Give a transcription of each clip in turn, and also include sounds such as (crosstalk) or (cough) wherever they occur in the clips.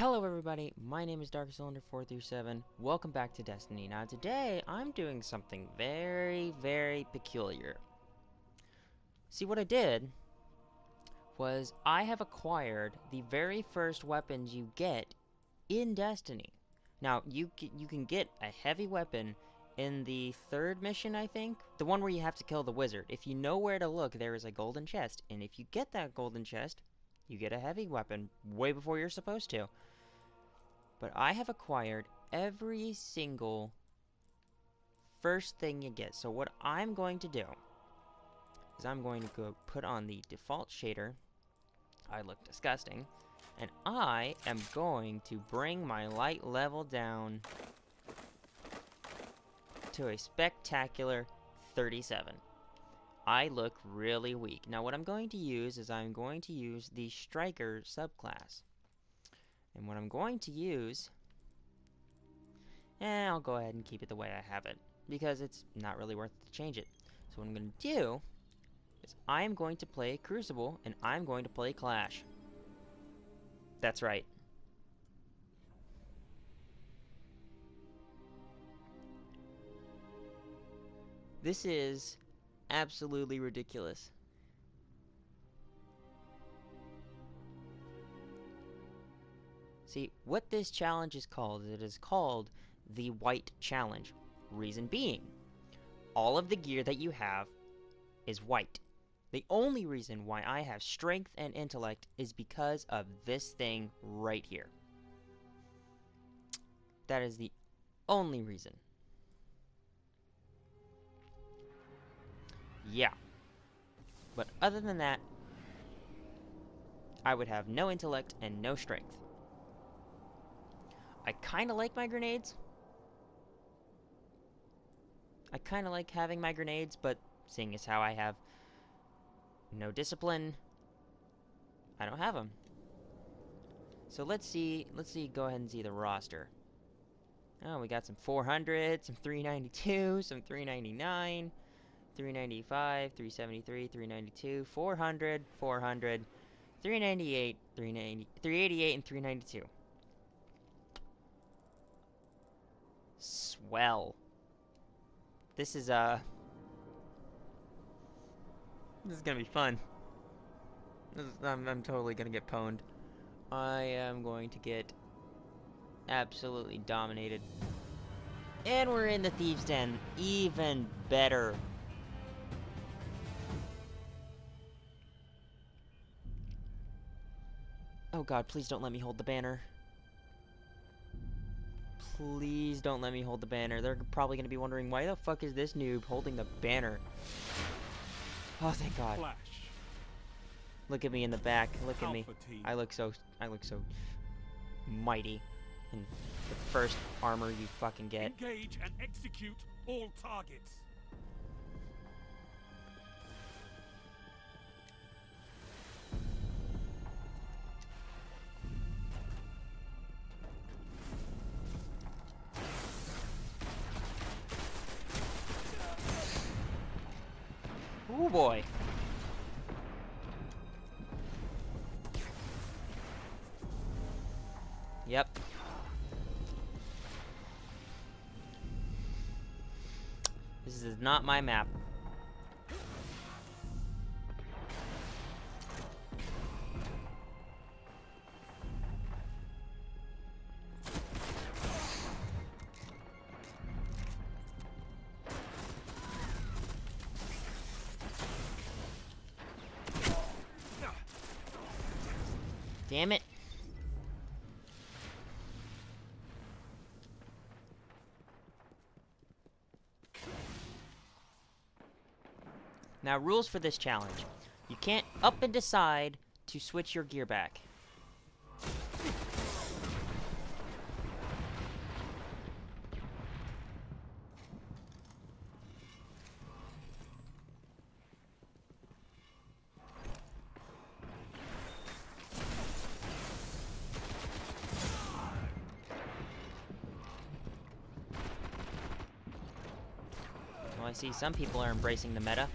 Hello everybody, my name is Dark Cylinder 437. Welcome back to Destiny. Now today, I'm doing something very, very peculiar. See, what I did was I have acquired the very first weapons you get in Destiny. Now, you, you can get a heavy weapon in the third mission, I think. The one where you have to kill the wizard. If you know where to look, there is a golden chest. And if you get that golden chest, you get a heavy weapon way before you're supposed to. But I have acquired every single first thing you get. So what I'm going to do is I'm going to go put on the default shader. I look disgusting. And I am going to bring my light level down to a spectacular 37. I look really weak. Now what I'm going to use is I'm going to use the Striker subclass. And what I'm going to use... Eh, I'll go ahead and keep it the way I have it. Because it's not really worth to change it. So what I'm going to do is I am going to play Crucible and I'm going to play Clash. That's right. This is absolutely ridiculous. See, what this challenge is called, it is called the White Challenge. Reason being, all of the gear that you have is white. The only reason why I have strength and intellect is because of this thing right here. That is the only reason. Yeah. But other than that, I would have no intellect and no strength. I kind of like my grenades. I kind of like having my grenades, but seeing as how I have no discipline, I don't have them. So let's see, let's see, go ahead and see the roster. Oh, we got some 400, some 392, some 399, 395, 373, 392, 400, 400, 398, 390, 388, and 392. Swell. This is, uh... This is gonna be fun. Is, I'm, I'm totally gonna get pwned. I am going to get absolutely dominated. And we're in the Thieves' Den. Even better. Oh god, please don't let me hold the banner. Please don't let me hold the banner. They're probably going to be wondering, why the fuck is this noob holding the banner? Oh, thank god. Flash. Look at me in the back. Look at me. I look so, I look so mighty. In the first armor you fucking get. Engage and execute all targets. Boy. Yep. This is not my map. Damn it. Now, rules for this challenge. You can't up and decide to switch your gear back. I see some people are embracing the meta.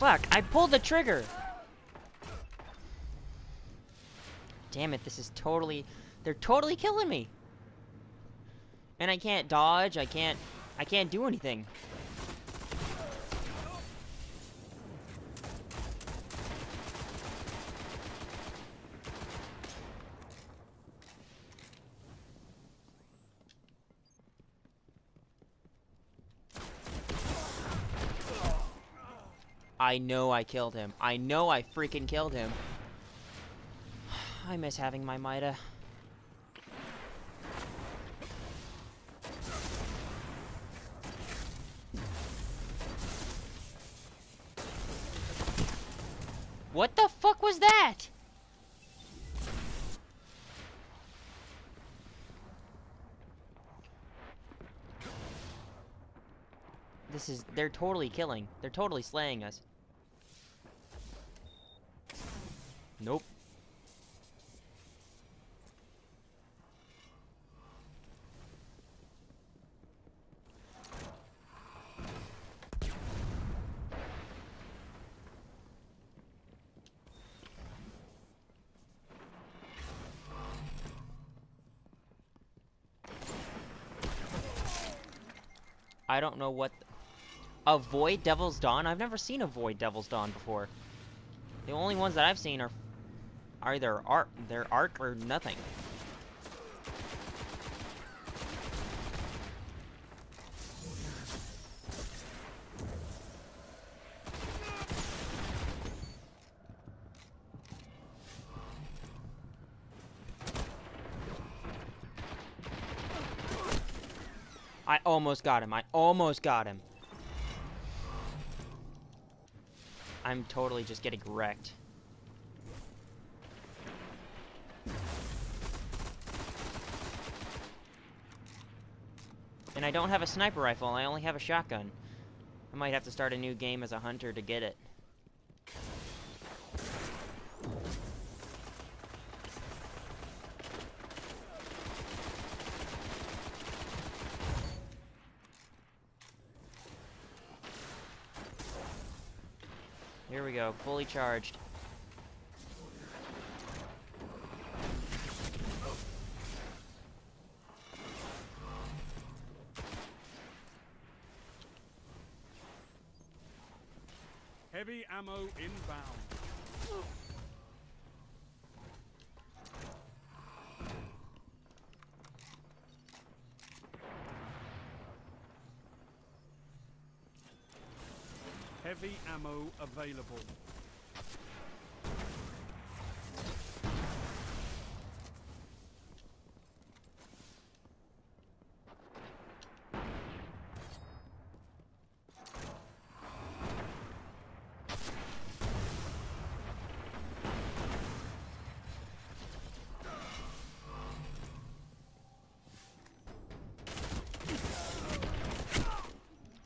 Fuck, I pulled the trigger! Damn it, this is totally... They're totally killing me! And I can't dodge, I can't... I can't do anything. I know I killed him. I know I freaking killed him. I miss having my Mida. What the fuck was that? This is, they're totally killing. They're totally slaying us. I don't know what... Avoid Devil's Dawn? I've never seen Avoid Devil's Dawn before. The only ones that I've seen are either art, their arc or nothing. I almost got him. I almost got him. I'm totally just getting wrecked. And I don't have a sniper rifle, I only have a shotgun. I might have to start a new game as a hunter to get it. Here we fully charged. Heavy ammo inbound. Heavy ammo available.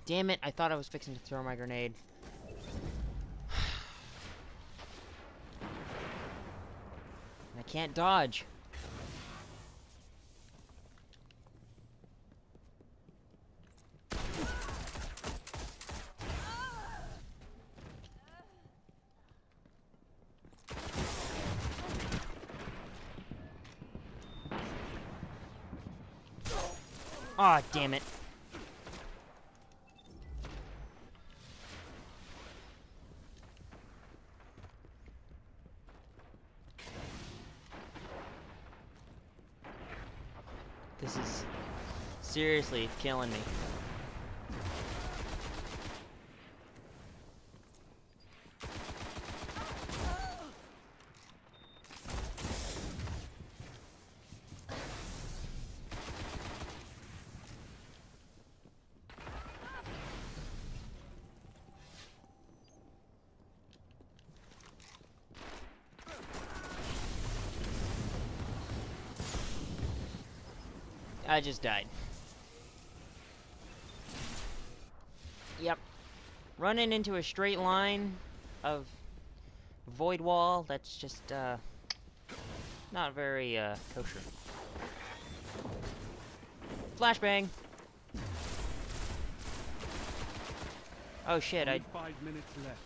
Damn it, I thought I was fixing to throw my grenade. Can't dodge. Aw, damn it. Seriously killing me. I just died. running into a straight line of void wall, that's just, uh, not very, uh, kosher. Flashbang! Oh shit, I... Five minutes left.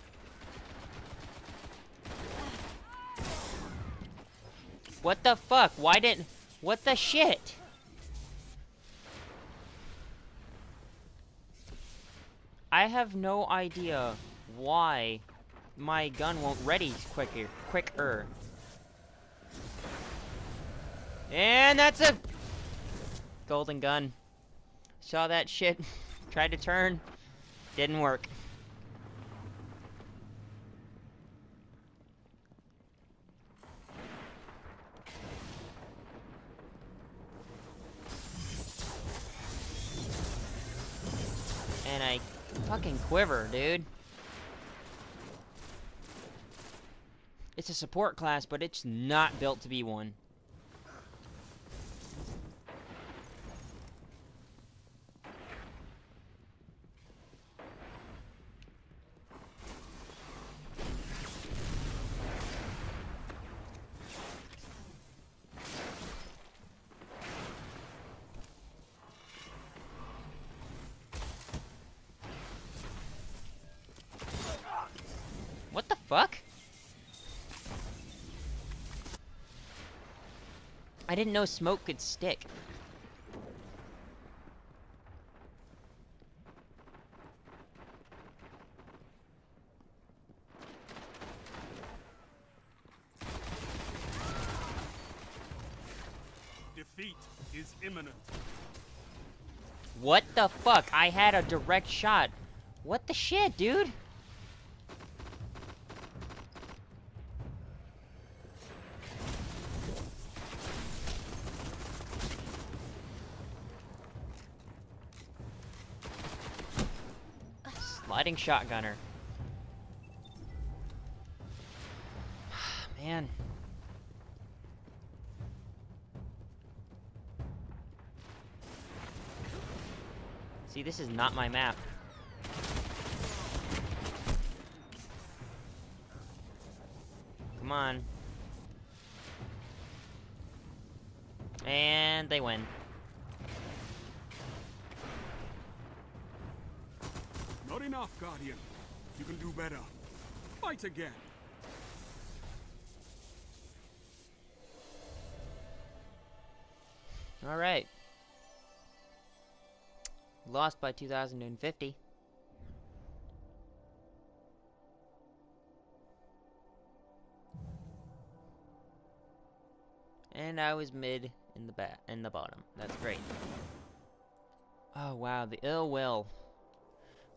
What the fuck? Why did... What the shit? I have no idea why my gun won't ready quicker. Quicker. And that's a golden gun. Saw that shit. (laughs) Tried to turn. Didn't work. Quiver, dude. It's a support class, but it's not built to be one. Fuck? I didn't know smoke could stick. Defeat is imminent. What the fuck? I had a direct shot. What the shit, dude? Sliding shotgunner. (sighs) Man. See, this is not my map. Come on. And they win. Guardian. You can do better. Fight again. Alright. Lost by 2050. And I was mid in the bat in the bottom. That's great. Oh wow, the ill will.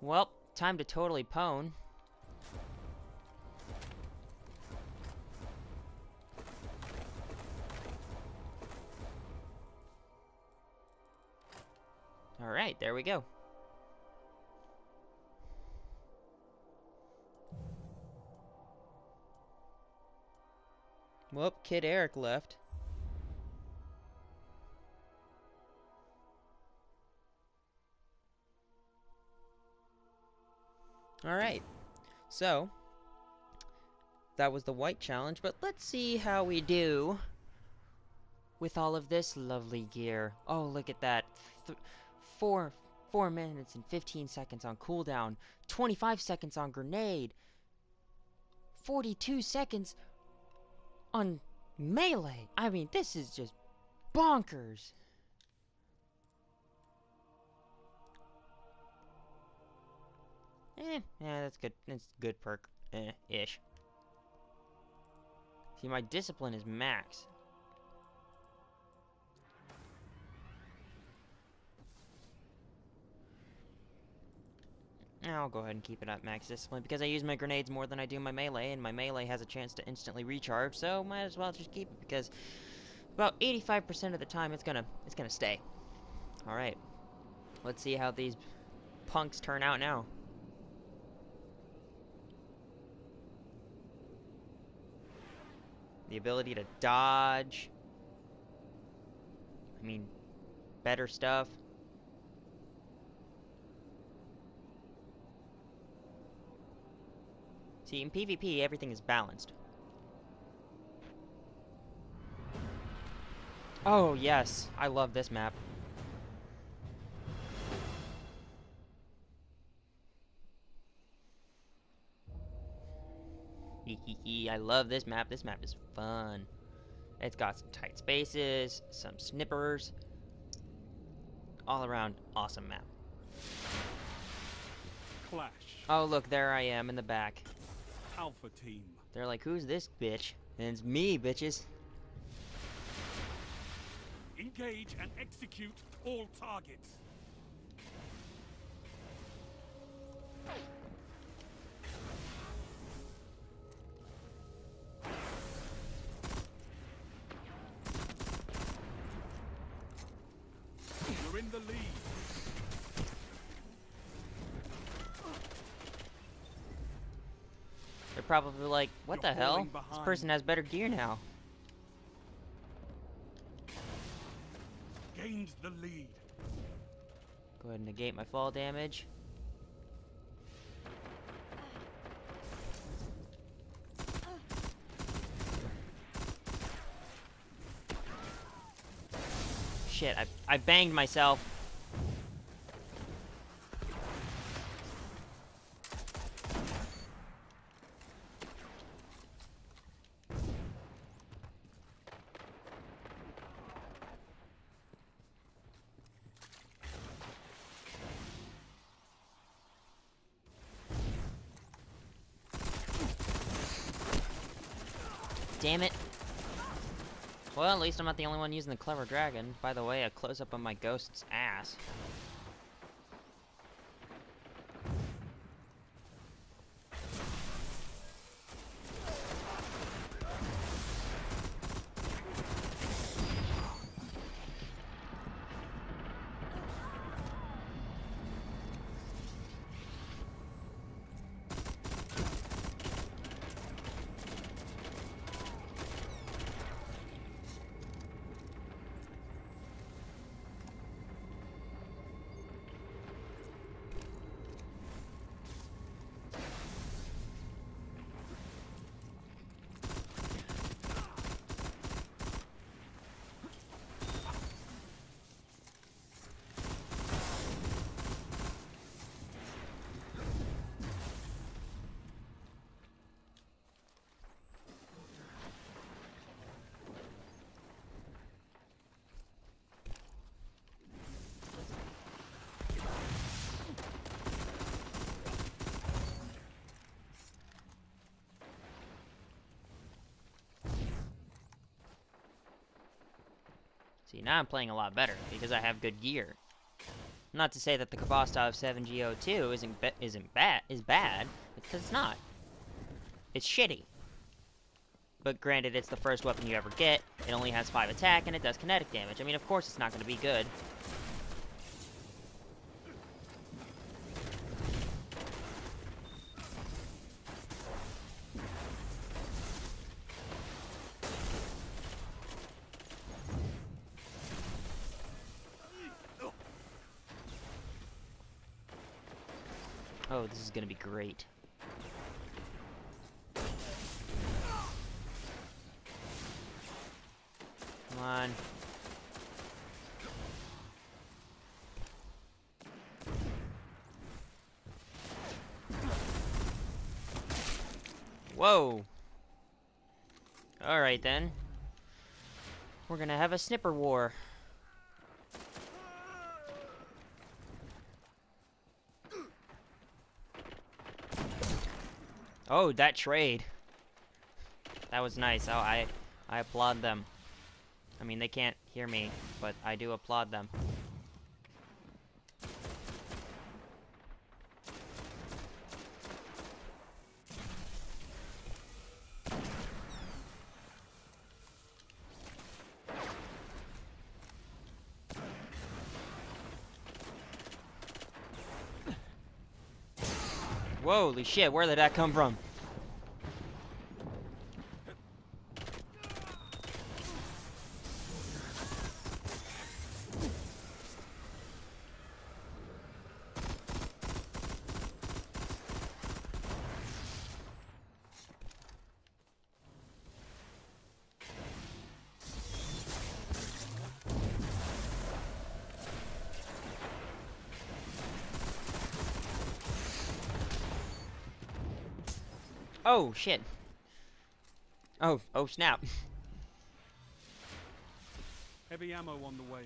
Well, time to totally pwn. Alright, there we go. Whoop, Kid Eric left. Alright, so, that was the white challenge, but let's see how we do with all of this lovely gear. Oh, look at that. Th four, four minutes and 15 seconds on cooldown, 25 seconds on grenade, 42 seconds on melee. I mean, this is just bonkers. Eh, yeah, that's good. That's good perk. Eh, ish. See, my discipline is max. I'll go ahead and keep it at max discipline because I use my grenades more than I do my melee, and my melee has a chance to instantly recharge, so might as well just keep it because about 85% of the time it's gonna it's gonna stay. Alright. Let's see how these punks turn out now. The ability to dodge. I mean, better stuff. See, in PvP, everything is balanced. Oh, yes. I love this map. I love this map. This map is fun. It's got some tight spaces, some snippers. All around awesome map. Clash. Oh, look, there I am in the back. Alpha team. They're like, who's this bitch? And it's me, bitches. Engage and execute all targets. Probably like, what You're the hell? falling This person has better gear now. Gained the lead. Go ahead and negate my fall damage. Shit, I, I banged myself. Damn it. Well, at least I'm not the only one using the Clever Dragon. By the way, a close-up of my ghost's ass. See, now I'm playing a lot better because I have good gear. Not to say that the Khvostov 7G02 isn't isn't bad is bad because it's not. It's shitty. But granted, it's the first weapon you ever get. It only has five attack and it does kinetic damage. I mean, of course, it's not going to be good. Oh, this is to be great. Come on. Whoa. Alright then. We're gonna have a snipper war. Oh, that trade. That was nice. Oh, I, I applaud them. I mean, they can't hear me, but I do applaud them. Holy shit, where did that come from? Oh, shit. Oh, oh snap. (laughs) Heavy ammo on the way.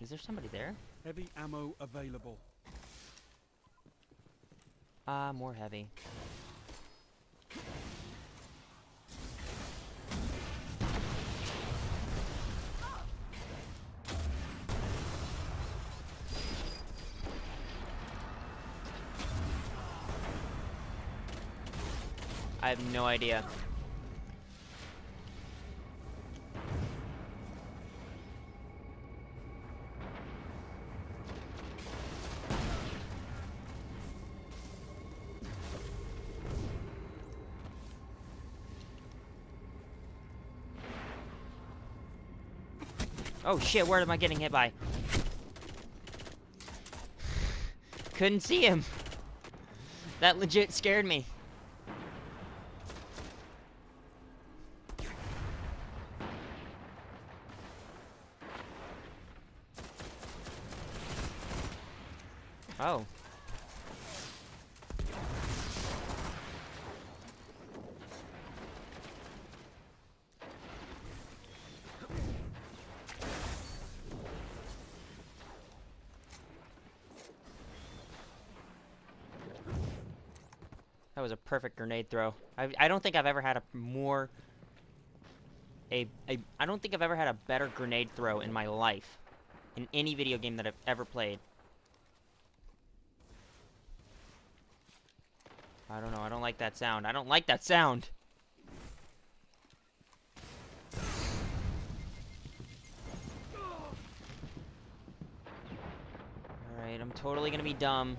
Is there somebody there? Heavy ammo available. Ah, more heavy. I have no idea. Oh shit, where am I getting hit by? (sighs) Couldn't see him. That legit scared me. Oh. That was a perfect grenade throw. I, I don't think I've ever had a more... A, a, I don't think I've ever had a better grenade throw in my life. In any video game that I've ever played. I don't know, I don't like that sound. I don't like that sound! Alright, I'm totally gonna be dumb.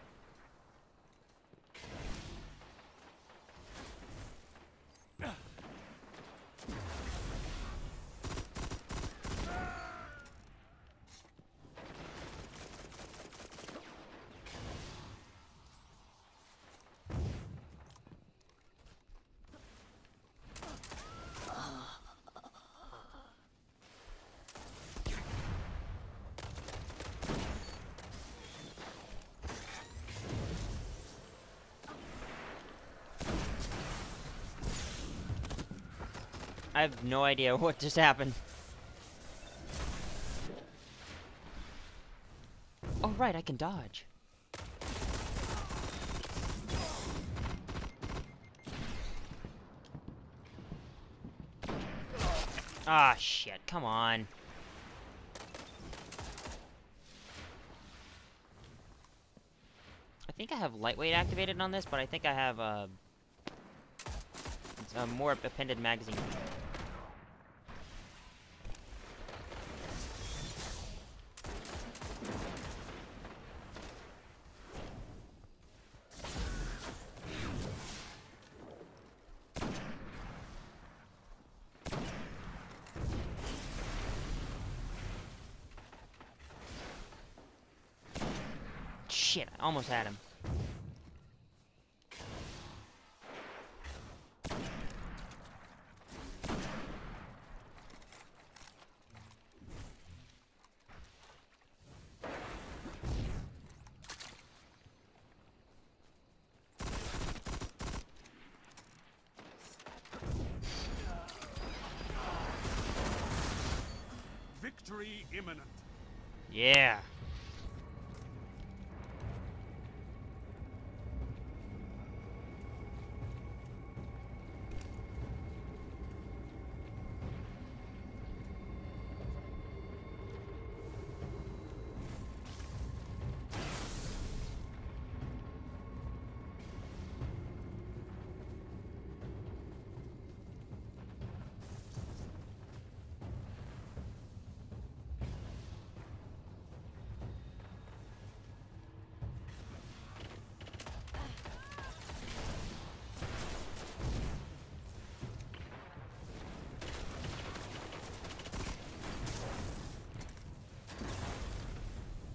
I have no idea (laughs) what just happened. Oh, right, I can dodge. Ah, shit, come on. I think I have lightweight activated on this, but I think I have uh, a more appended magazine. Shit, I almost had him. Victory imminent. Yeah.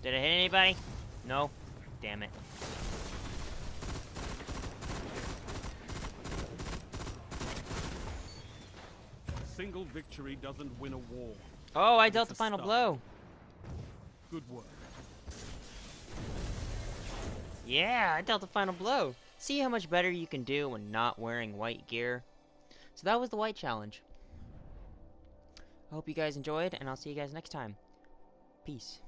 Did it hit anybody? No. damn it. A single victory doesn't win a war. Oh, I dealt the final start. blow. Good work. Yeah, I dealt the final blow. See how much better you can do when not wearing white gear? So that was the white challenge. I hope you guys enjoyed, and I'll see you guys next time. Peace.